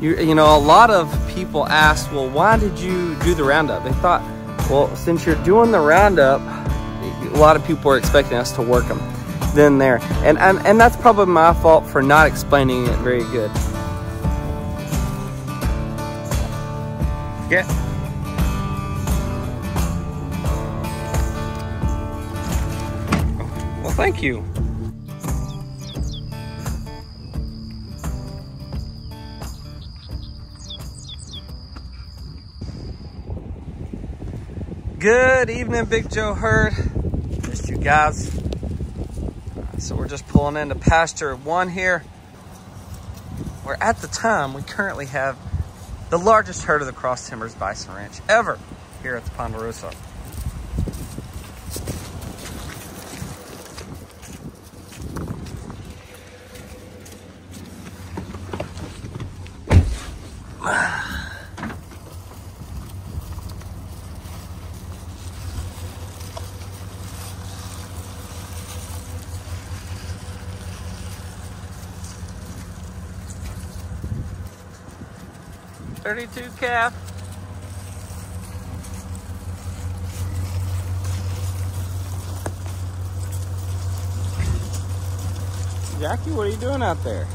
You, you know, a lot of people ask, well, why did you do the roundup? They thought, well, since you're doing the roundup, a lot of people are expecting us to work them then there. And, and, and that's probably my fault for not explaining it very good. Yeah. Well, thank you. Good evening, Big Joe Herd. Missed you guys. So we're just pulling into pasture one here. Where at the time, we currently have the largest herd of the Cross Timbers Bison Ranch ever here at the Ponderosa. Thirty-two calf. Jackie, what are you doing out there?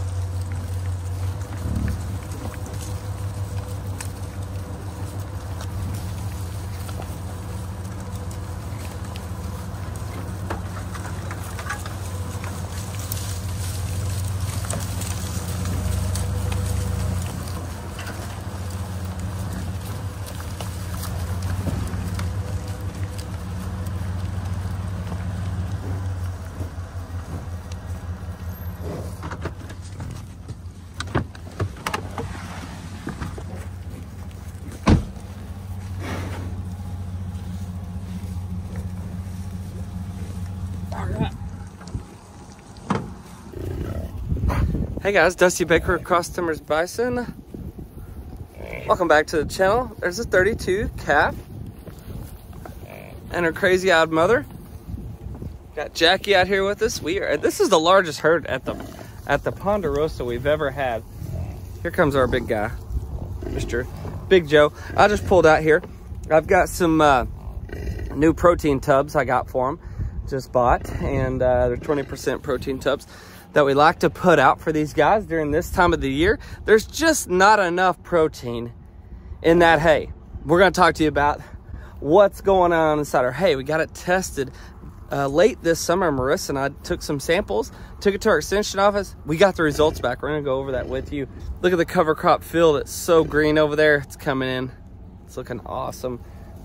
Hey guys, Dusty Baker Timbers Bison. Welcome back to the channel. There's a 32 calf and her crazy eyed mother. Got Jackie out here with us. We are this is the largest herd at the at the Ponderosa we've ever had. Here comes our big guy, Mr. Big Joe. I just pulled out here. I've got some uh, new protein tubs I got for him. Just bought and uh, they're 20% protein tubs that we like to put out for these guys during this time of the year. There's just not enough protein in that hay. We're gonna talk to you about what's going on inside our hay. We got it tested uh, late this summer. Marissa and I took some samples, took it to our extension office. We got the results back. We're gonna go over that with you. Look at the cover crop field. It's so green over there. It's coming in. It's looking awesome.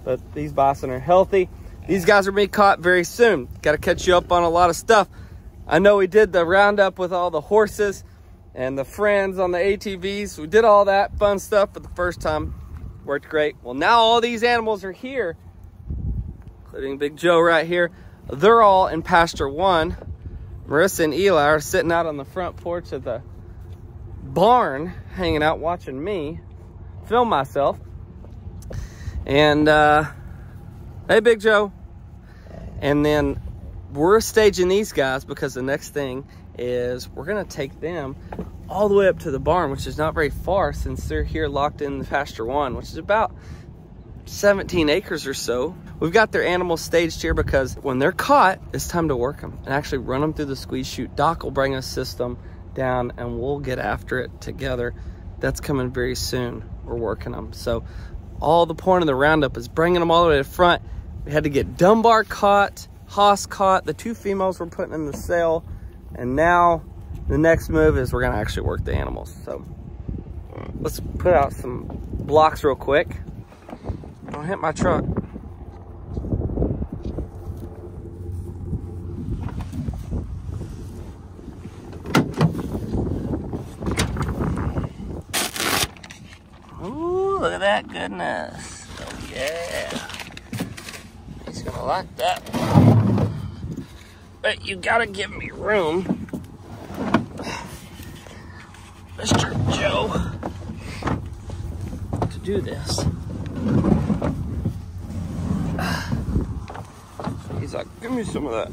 But these bison are healthy. These guys are being caught very soon. Got to catch you up on a lot of stuff. I know we did the roundup with all the horses and the friends on the ATVs. We did all that fun stuff for the first time. Worked great. Well, now all these animals are here, including Big Joe right here. They're all in pasture one. Marissa and Eli are sitting out on the front porch of the barn, hanging out watching me film myself. And, uh, hey, Big Joe. And then we're staging these guys because the next thing is we're gonna take them all the way up to the barn, which is not very far since they're here locked in the pasture one, which is about 17 acres or so. We've got their animals staged here because when they're caught, it's time to work them and actually run them through the squeeze chute. Doc will bring a system down and we'll get after it together. That's coming very soon. We're working them. So all the point of the roundup is bringing them all the way to the front. We had to get Dunbar caught, Haas caught, the two females we're putting in the sale, and now the next move is we're gonna actually work the animals. So let's put out some blocks real quick. Don't hit my truck. Ooh, look at that goodness. Oh yeah. Like that. But you gotta give me room. Mr. Joe to do this. He's like, give me some of that.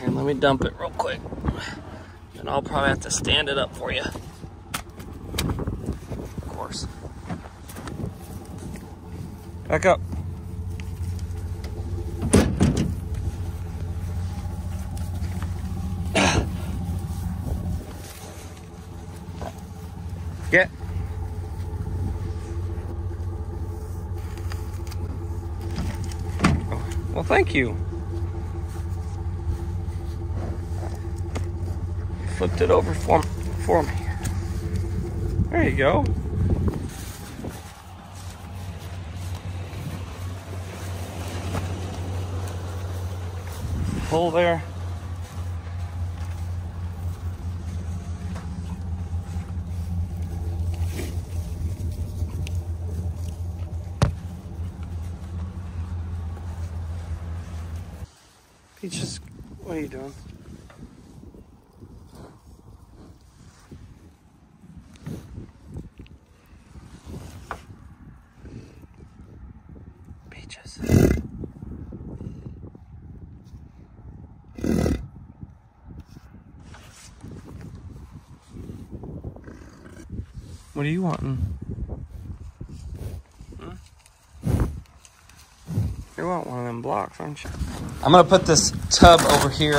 And let me dump it real quick. And I'll probably have to stand it up for you. Of course. Back up. Get. Well, thank you. Flipped it over for, for me. There you go. Pull there. Peaches, what are you doing? Peaches. What are you wanting? Hmm? You want one of them blocks, aren't you? I'm gonna put this tub over here,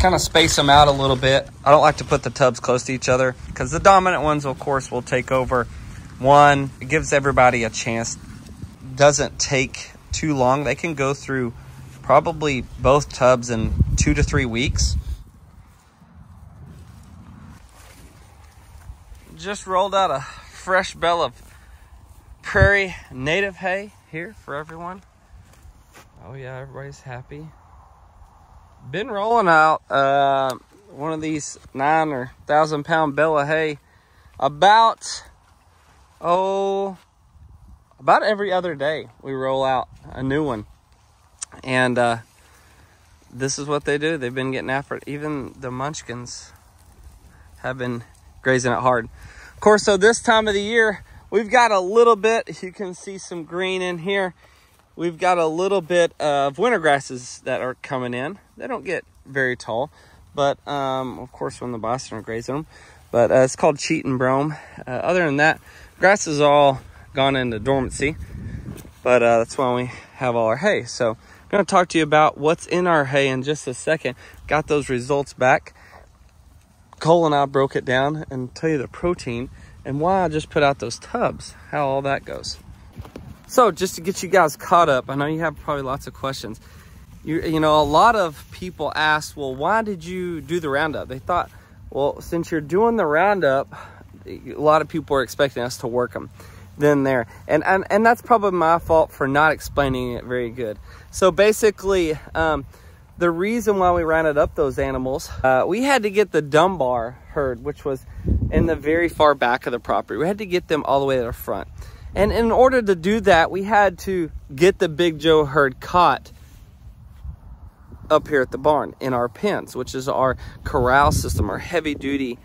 kind of space them out a little bit. I don't like to put the tubs close to each other because the dominant ones, of course, will take over. One, it gives everybody a chance. Doesn't take too long. They can go through probably both tubs in two to three weeks. Just rolled out a fresh bale of prairie native hay here for everyone. Oh yeah, everybody's happy. Been rolling out uh, one of these nine or thousand pound bale of hay about oh about every other day. We roll out a new one, and uh, this is what they do. They've been getting after it. Even the Munchkins have been grazing it hard. Of course, so this time of the year, we've got a little bit. You can see some green in here we've got a little bit of winter grasses that are coming in. They don't get very tall, but um, of course when the are grazing them. But uh, it's called cheat and brome. Uh, other than that, grass is all gone into dormancy. But uh, that's why we have all our hay. So I'm going to talk to you about what's in our hay in just a second. Got those results back. Cole and I broke it down and tell you the protein and why I just put out those tubs, how all that goes. So just to get you guys caught up, I know you have probably lots of questions. You, you know, a lot of people ask, well, why did you do the roundup? They thought, well, since you're doing the roundup, a lot of people are expecting us to work them then there. And, and, and that's probably my fault for not explaining it very good. So basically, um, the reason why we rounded up those animals, uh, we had to get the Dunbar herd, which was in the very far back of the property. We had to get them all the way to the front. And in order to do that, we had to get the Big Joe herd caught up here at the barn in our pens, which is our corral system, our heavy duty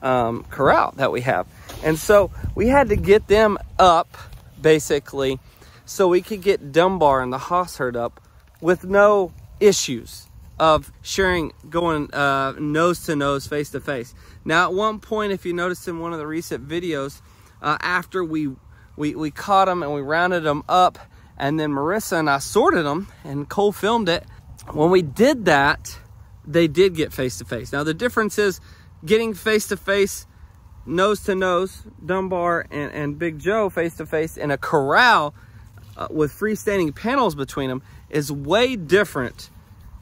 um, corral that we have. And so we had to get them up basically so we could get Dunbar and the Haas herd up with no issues of sharing going uh, nose to nose, face to face. Now, at one point, if you noticed in one of the recent videos, uh, after we we, we caught them and we rounded them up. And then Marissa and I sorted them and Cole filmed it. When we did that, they did get face to face. Now the difference is getting face to face, nose to nose, Dunbar and, and Big Joe face to face in a corral uh, with freestanding panels between them is way different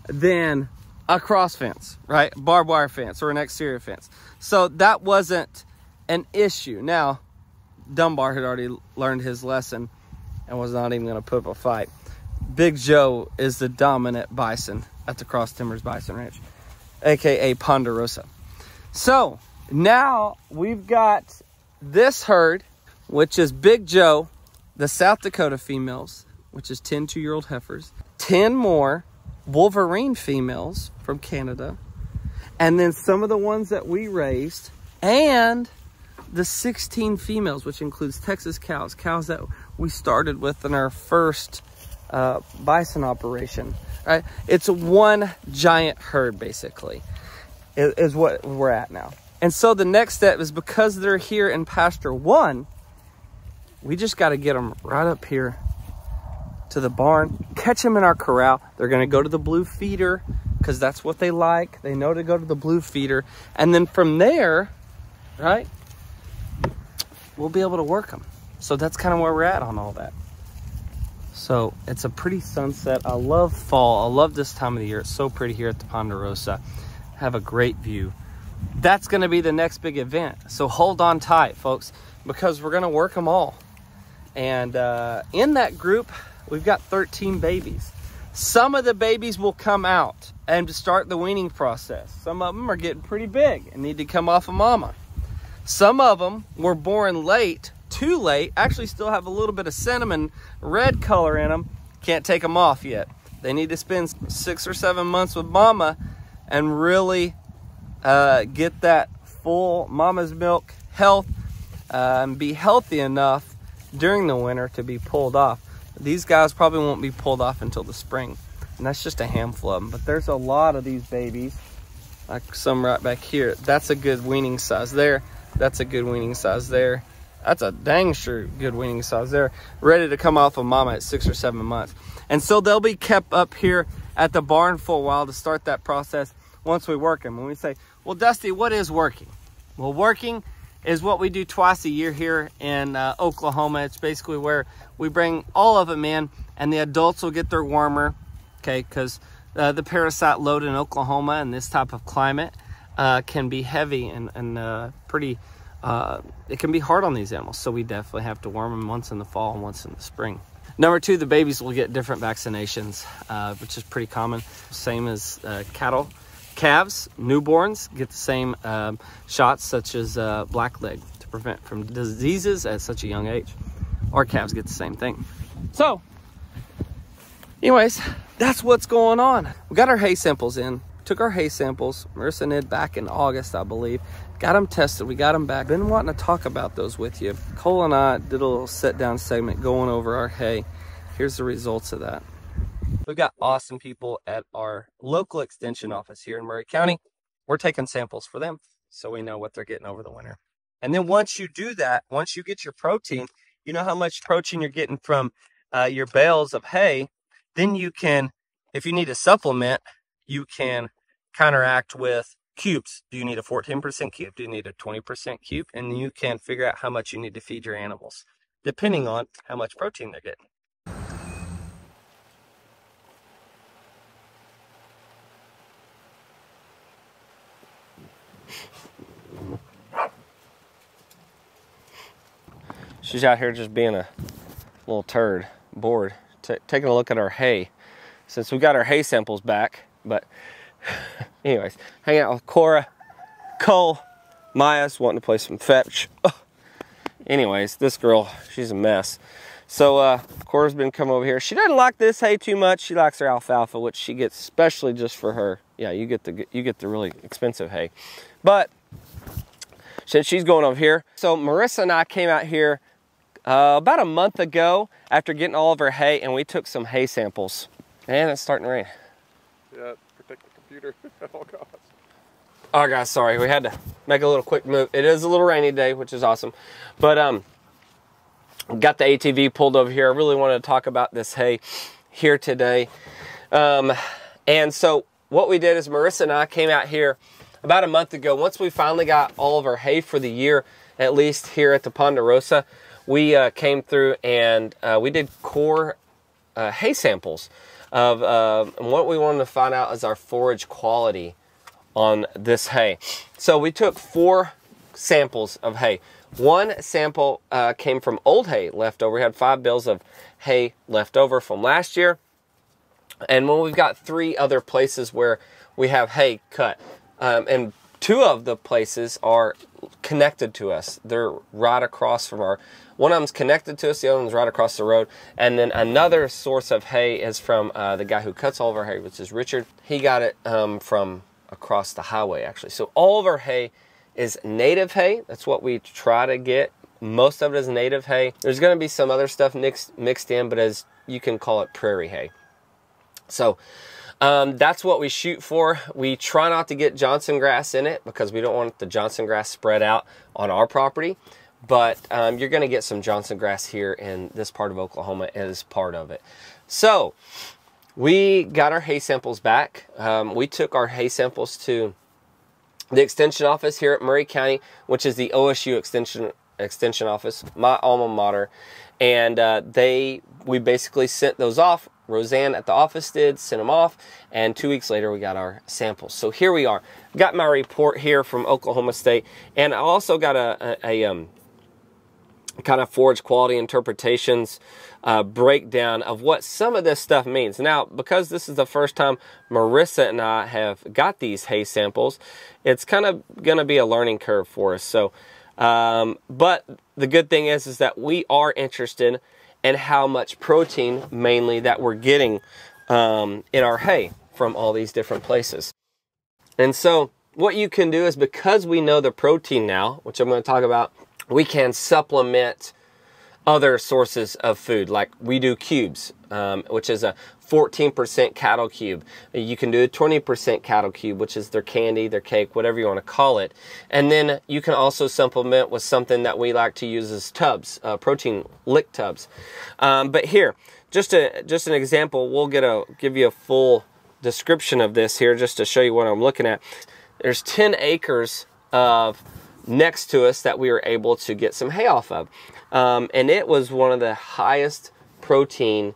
than a cross fence, right? Barbed wire fence or an exterior fence. So that wasn't an issue. Now, Dunbar had already learned his lesson and was not even going to put up a fight. Big Joe is the dominant bison at the Cross Timbers Bison Ranch, aka Ponderosa. So now we've got this herd, which is Big Joe, the South Dakota females, which is 10 two year old heifers, 10 more Wolverine females from Canada, and then some of the ones that we raised, and the 16 females, which includes Texas cows, cows that we started with in our first uh, bison operation. Right? It's one giant herd, basically, is, is what we're at now. And so the next step is because they're here in pasture one, we just got to get them right up here to the barn, catch them in our corral. They're going to go to the blue feeder because that's what they like. They know to go to the blue feeder. And then from there, right, we'll be able to work them. So that's kind of where we're at on all that. So it's a pretty sunset. I love fall. I love this time of the year. It's so pretty here at the Ponderosa. Have a great view. That's going to be the next big event. So hold on tight, folks, because we're going to work them all. And uh, in that group, we've got 13 babies. Some of the babies will come out and start the weaning process. Some of them are getting pretty big and need to come off of mama. Some of them were born late, too late, actually still have a little bit of cinnamon red color in them. Can't take them off yet. They need to spend six or seven months with mama and really uh, get that full mama's milk health uh, and be healthy enough during the winter to be pulled off. These guys probably won't be pulled off until the spring. And that's just a handful of them. But there's a lot of these babies, like some right back here. That's a good weaning size there. That's a good weaning size there. That's a dang sure good weaning size there. Ready to come off of mama at six or seven months. And so they'll be kept up here at the barn for a while to start that process once we work them. When we say, well, Dusty, what is working? Well, working is what we do twice a year here in uh, Oklahoma. It's basically where we bring all of them in and the adults will get their wormer, okay, because uh, the parasite load in Oklahoma and this type of climate uh, can be heavy and, and uh, pretty, uh, it can be hard on these animals. So we definitely have to worm them once in the fall and once in the spring. Number two, the babies will get different vaccinations, uh, which is pretty common. Same as cattle Calves, newborns, get the same um, shots such as uh, blackleg to prevent from diseases at such a young age. Our calves get the same thing. So, anyways, that's what's going on. We got our hay samples in. Took our hay samples, Marissa back in August, I believe. Got them tested. We got them back. Been wanting to talk about those with you. Cole and I did a little sit down segment going over our hay. Here's the results of that. We've got awesome people at our local extension office here in Murray County. We're taking samples for them so we know what they're getting over the winter. And then once you do that, once you get your protein, you know how much protein you're getting from uh, your bales of hay, then you can, if you need a supplement, you can counteract with cubes. Do you need a 14% cube? Do you need a 20% cube? And you can figure out how much you need to feed your animals, depending on how much protein they're getting. She's out here just being a little turd, bored, T taking a look at our hay. Since we got our hay samples back, but anyways, hanging out with Cora, Cole, Maya's wanting to play some fetch. Anyways, this girl, she's a mess. So uh, Cora's been coming over here. She doesn't like this hay too much. She likes her alfalfa, which she gets especially just for her. Yeah, you get the you get the really expensive hay, but since she's going over here, so Marissa and I came out here uh, about a month ago after getting all of her hay and we took some hay samples. And it's starting to rain. Yeah, protect the computer at all costs. Oh guys, sorry, we had to make a little quick move. It is a little rainy day, which is awesome. But um, got the ATV pulled over here. I really wanted to talk about this hay here today. Um, and so what we did is Marissa and I came out here about a month ago. Once we finally got all of our hay for the year, at least here at the Ponderosa, we uh, came through and uh, we did core uh, hay samples of uh, what we wanted to find out is our forage quality on this hay. So we took four samples of hay. One sample uh, came from old hay left over. We had five bales of hay left over from last year. And when we've got three other places where we have hay cut. Um, and two of the places are connected to us. They're right across from our one of them's connected to us, the other one's right across the road. And then another source of hay is from uh, the guy who cuts all of our hay, which is Richard. He got it um, from across the highway, actually. So all of our hay is native hay. That's what we try to get. Most of it is native hay. There's going to be some other stuff mixed mixed in, but as you can call it prairie hay. So um, that's what we shoot for. We try not to get Johnson grass in it because we don't want the Johnson grass spread out on our property. But um, you're going to get some Johnson grass here in this part of Oklahoma as part of it. So we got our hay samples back. Um, we took our hay samples to the extension office here at Murray County, which is the OSU extension extension office, my alma mater, and uh, they we basically sent those off. Roseanne at the office did send them off, and two weeks later we got our samples. So here we are. Got my report here from Oklahoma State, and I also got a, a, a um, kind of forage quality interpretations uh, breakdown of what some of this stuff means. Now, because this is the first time Marissa and I have got these hay samples, it's kind of going to be a learning curve for us. So, um, but the good thing is, is that we are interested in how much protein mainly that we're getting um, in our hay from all these different places. And so what you can do is because we know the protein now, which I'm going to talk about we can supplement other sources of food. Like we do cubes um, which is a 14% cattle cube. You can do a 20% cattle cube which is their candy their cake whatever you want to call it. And then you can also supplement with something that we like to use as tubs uh, protein lick tubs. Um, but here just a just an example we'll get a give you a full description of this here just to show you what i'm looking at. There's 10 acres of next to us that we were able to get some hay off of. Um, and it was one of the highest protein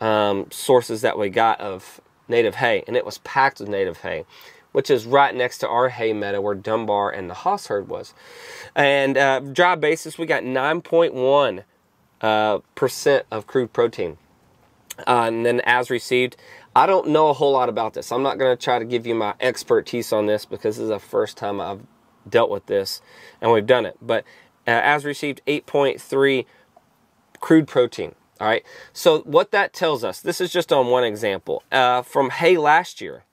um, sources that we got of native hay, and it was packed with native hay, which is right next to our hay meadow where Dunbar and the Haas herd was. And uh, dry basis, we got 9.1 uh, percent of crude protein. Uh, and then as received, I don't know a whole lot about this. I'm not going to try to give you my expertise on this because this is the first time I've dealt with this and we've done it. But uh, as received 8.3 crude protein. All right. So what that tells us, this is just on one example uh, from hay last year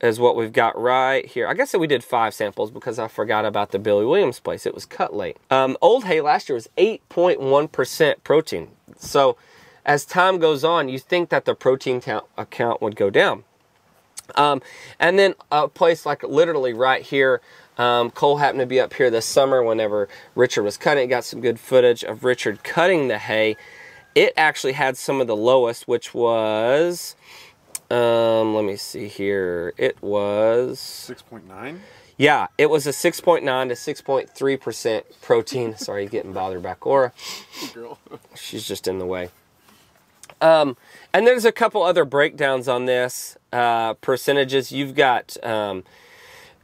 is what we've got right here. I guess that we did five samples because I forgot about the Billy Williams place. It was cut late. Um, old hay last year was 8.1% protein. So as time goes on, you think that the protein count account would go down. Um, and then a place like literally right here, um, Cole happened to be up here this summer whenever Richard was cutting. Got some good footage of Richard cutting the hay. It actually had some of the lowest, which was, um, let me see here. It was 6.9. Yeah, it was a 6.9 to 6.3% protein. Sorry, getting bothered by Cora. Girl. She's just in the way. Um, and there's a couple other breakdowns on this uh, percentages. You've got um,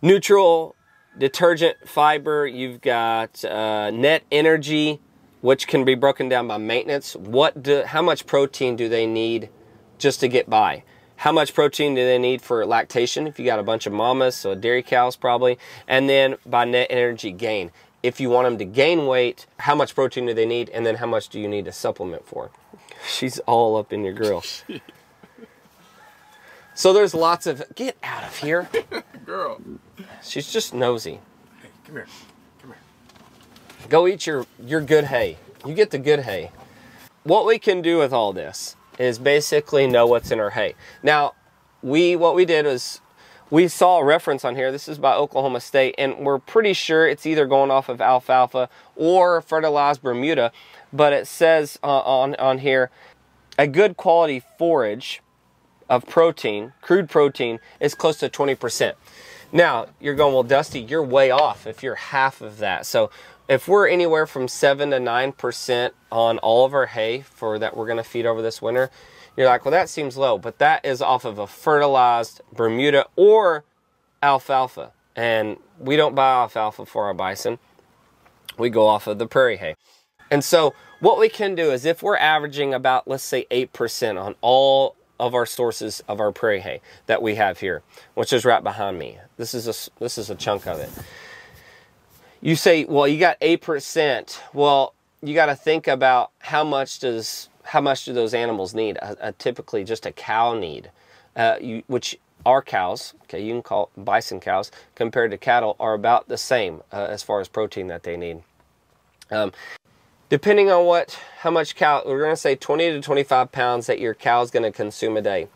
neutral detergent fiber, you've got uh, net energy, which can be broken down by maintenance. What do, how much protein do they need just to get by? How much protein do they need for lactation? If you got a bunch of mamas, so dairy cows probably, and then by net energy gain. If you want them to gain weight, how much protein do they need, and then how much do you need to supplement for? She's all up in your grill. so there's lots of get out of here. Girl. She's just nosy. Hey, come here. Come here. Go eat your, your good hay. You get the good hay. What we can do with all this is basically know what's in our hay. Now, we what we did was we saw a reference on here. This is by Oklahoma State, and we're pretty sure it's either going off of alfalfa or fertilized Bermuda. But it says uh, on on here a good quality forage of protein, crude protein, is close to 20%. Now, you're going, well, Dusty, you're way off if you're half of that. So if we're anywhere from 7 to 9% on all of our hay for that we're going to feed over this winter, you're like, well, that seems low. But that is off of a fertilized Bermuda or alfalfa. And we don't buy alfalfa for our bison. We go off of the prairie hay. And so what we can do is if we're averaging about, let's say 8% on all of our sources of our prairie hay that we have here, which is right behind me. This is a, this is a chunk of it. You say, well, you got 8%. Well, you got to think about how much does how much do those animals need? A, a typically, just a cow need, uh, you, which our cows, okay, you can call bison cows, compared to cattle, are about the same uh, as far as protein that they need. Um, depending on what how much cow we're going to say 20 to 25 pounds that your cow is going to consume a day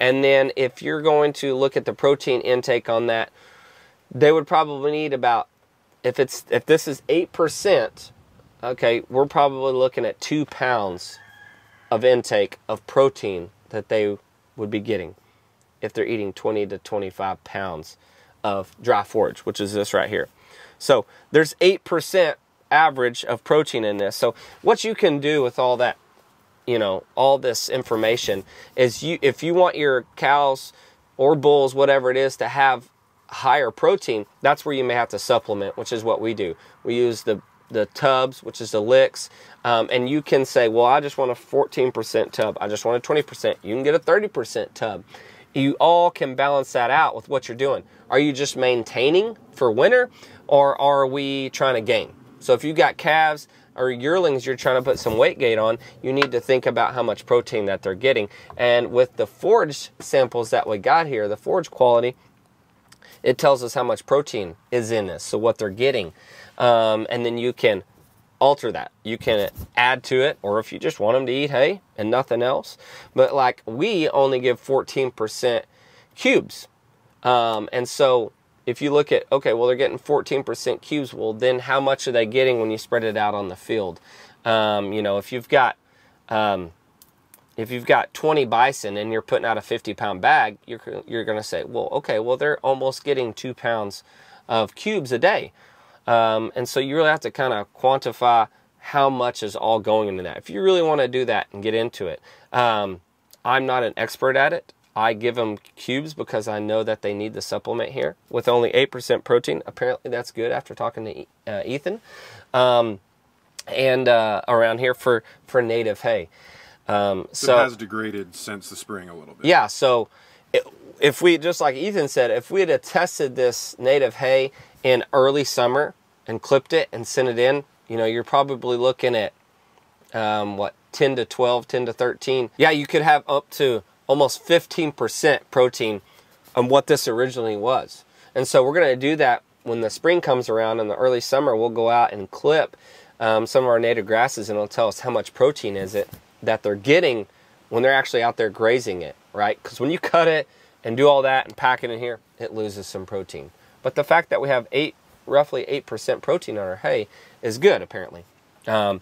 and then if you're going to look at the protein intake on that they would probably need about if it's if this is eight percent, okay, we're probably looking at two pounds of intake of protein that they would be getting if they're eating 20 to 25 pounds of dry forage, which is this right here. So there's 8% average of protein in this. So what you can do with all that, you know, all this information is you if you want your cows or bulls, whatever it is, to have higher protein, that's where you may have to supplement, which is what we do. We use the the tubs, which is the licks, um, and you can say, well, I just want a 14% tub. I just want a 20%. You can get a 30% tub. You all can balance that out with what you're doing. Are you just maintaining for winter, or are we trying to gain? So if you've got calves or yearlings you're trying to put some weight gain on, you need to think about how much protein that they're getting. And with the forage samples that we got here, the forage quality, it tells us how much protein is in this, so what they're getting. Um, and then you can alter that. You can add to it, or if you just want them to eat hay and nothing else. But like we only give 14% cubes. Um, and so if you look at, okay, well, they're getting 14% cubes, well, then how much are they getting when you spread it out on the field? Um, you know, if you've got, um, if you've got 20 bison and you're putting out a 50 pound bag, you're, you're going to say, well, okay, well, they're almost getting two pounds of cubes a day. Um, and so you really have to kind of quantify how much is all going into that. If you really want to do that and get into it, um, I'm not an expert at it. I give them cubes because I know that they need the supplement here with only 8% protein. Apparently, that's good after talking to uh, Ethan. Um, and uh, around here for, for native hay. Um, so it has degraded since the spring a little bit. Yeah, so it, if we, just like Ethan said, if we had tested this native hay in early summer and clipped it and sent it in, you know, you're probably looking at um, what 10 to 12, 10 to 13. Yeah, you could have up to almost 15% protein on what this originally was. And so we're going to do that when the spring comes around in the early summer. We'll go out and clip um, some of our native grasses and it'll tell us how much protein is it that they're getting when they're actually out there grazing it, right? Because when you cut it and do all that and pack it in here, it loses some protein. But the fact that we have eight, roughly 8% protein on our hay is good, apparently. Um,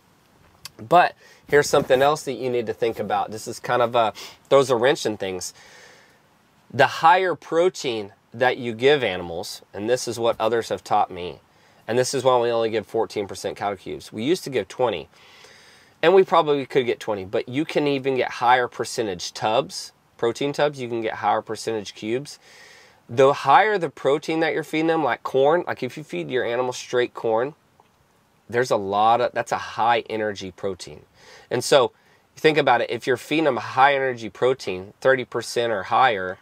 but here's something else that you need to think about. This is kind of a, throws a wrench in things. The higher protein that you give animals, and this is what others have taught me, and this is why we only give 14% cattle cubes. We used to give 20, and we probably could get 20, but you can even get higher percentage tubs, protein tubs, you can get higher percentage cubes. The higher the protein that you're feeding them, like corn, like if you feed your animal straight corn, there's a lot of that's a high energy protein. And so think about it, if you're feeding them a high energy protein, 30% or higher,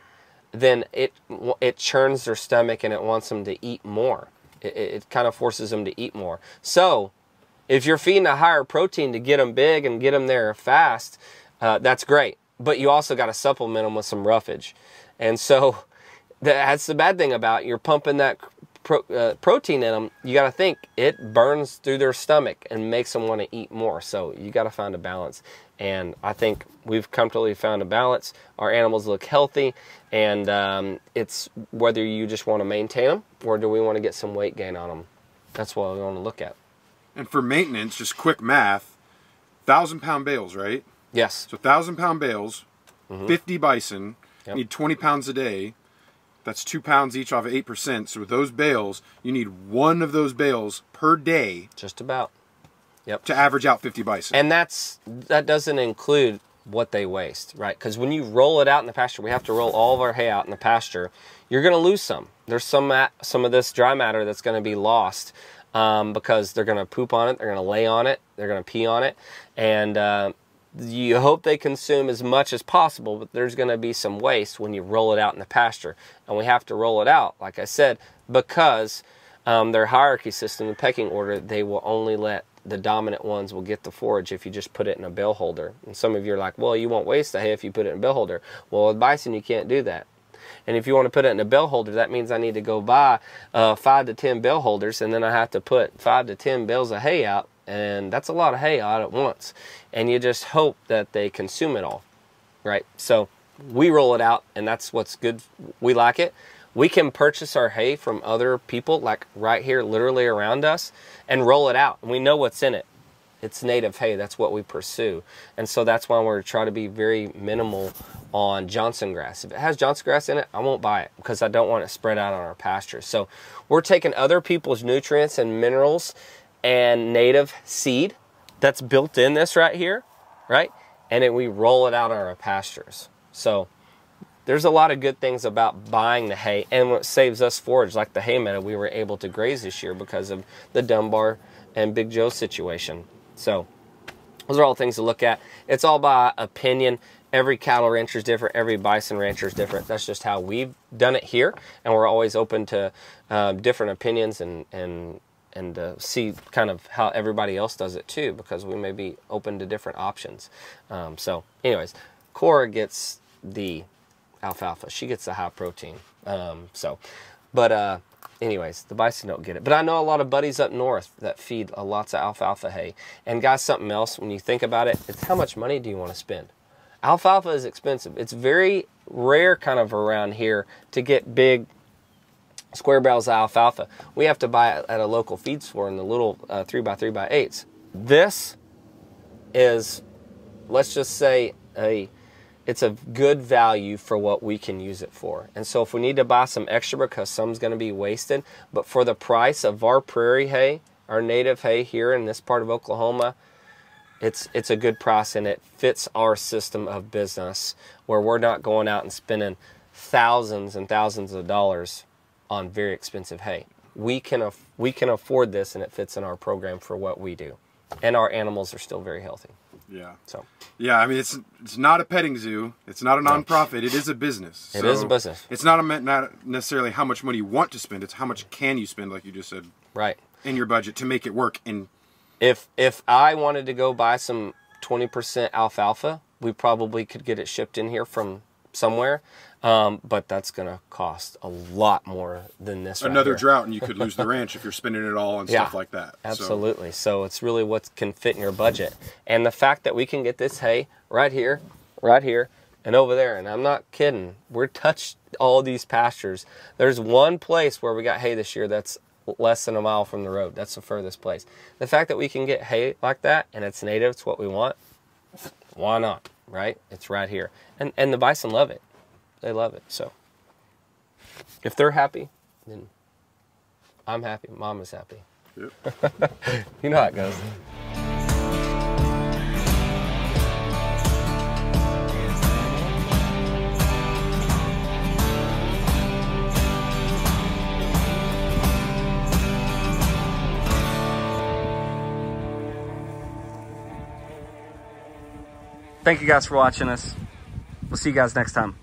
then it it churns their stomach and it wants them to eat more. It, it kind of forces them to eat more. So if you're feeding a higher protein to get them big and get them there fast, uh, that's great. But you also got to supplement them with some roughage. And so that's the bad thing about it. you're pumping that pro, uh, protein in them, you got to think it burns through their stomach and makes them want to eat more. So you got to find a balance. And I think we've comfortably found a balance. Our animals look healthy, and um, it's whether you just want to maintain them or do we want to get some weight gain on them. That's what we want to look at. And for maintenance, just quick math, thousand pound bales, right? Yes. So thousand pound bales, mm-hmm. 50 bison, yep. need 20 pounds a day. That's two pounds each off of 8%. So with those bales, you need one of those bales per day. Just about. Yep. To average out 50 bison. And that's that doesn't include what they waste, right? Because when you roll it out in the pasture, we have to roll all of our hay out in the pasture. You're going to lose some. There's some some of this dry matter that's going to be lost um, because they're going to poop on it, they're going to lay on it, they're going to pee on it, and uh, you hope they consume as much as possible, but there's going to be some waste when you roll it out in the pasture. And we have to roll it out, like I said, because um, their hierarchy system, the pecking order, they will only let the dominant ones will get the forage if you just put it in a bale holder. And some of you are like, well, you won't waste the hay if you put it in a bale holder. Well, with bison, you can't do that. And if you want to put it in a bale holder, that means I need to go buy uh, five to ten bale holders, and then I have to put five to ten bales of hay out and that's a lot of hay out at once. And you just hope that they consume it all, right? So we roll it out, and that's what's good. We like it. We can purchase our hay from other people, like right here, literally around us, and roll it out. And we know what's in it. It's native hay. That's what we pursue. And so that's why we're trying to be very minimal on Johnson grass. If it has Johnson grass in it, I won't buy it because I don't want it spread out on our pastures. So we're taking other people's nutrients and minerals and native seed that's built in this right here, right? And then we roll it out on our pastures. So there's a lot of good things about buying the hay and what saves us forage like the hay meadow we were able to graze this year because of the dunbar and big joe situation. So those are all things to look at. It's all by opinion. Every cattle rancher is different. Every bison rancher is different. That's just how we've done it here and we're always open to um, different opinions and and and uh, see kind of how everybody else does it too because we may be open to different options um, so anyways cora gets the alfalfa. She gets the high protein. Um, so, but uh, anyways, the bison don't get it. But I know a lot of buddies up north that feed a lots of alfalfa hay. And guys, something else when you think about it, it's how much money do you want to spend? Alfalfa is expensive. It's very rare, kind of around here, to get big square barrels of alfalfa. We have to buy it at a local feed store in the little uh, three by three by eights. This is, let's just say, a it's a good value for what we can use it for. And so if we need to buy some extra because some's going to be wasted, but for the price of our prairie hay, our native hay here in this part of Oklahoma, it's it's a good price and it fits our system of business where we're not going out and spending thousands and thousands of dollars on very expensive hay. We can af- we can afford this and it fits in our program for what we do. And our animals are still very healthy. Yeah. So. Yeah, I mean it's it's not a petting zoo. It's not a nonprofit. It is a business. It so is a business. It's not a not necessarily how much money you want to spend. It's how much can you spend, like you just said. Right. In your budget to make it work. And if if I wanted to go buy some twenty percent alfalfa, we probably could get it shipped in here from somewhere. Um, but that's going to cost a lot more than this. Another right drought, and you could lose the ranch if you're spending it all on yeah, stuff like that. Absolutely. So. so it's really what can fit in your budget, and the fact that we can get this hay right here, right here, and over there. And I'm not kidding. We're touched all these pastures. There's one place where we got hay this year that's less than a mile from the road. That's the furthest place. The fact that we can get hay like that and it's native, it's what we want. Why not? Right? It's right here, and and the bison love it they love it. So if they're happy, then I'm happy. Mom is happy. Yep. you know how it goes. Thank you guys for watching us. We'll see you guys next time.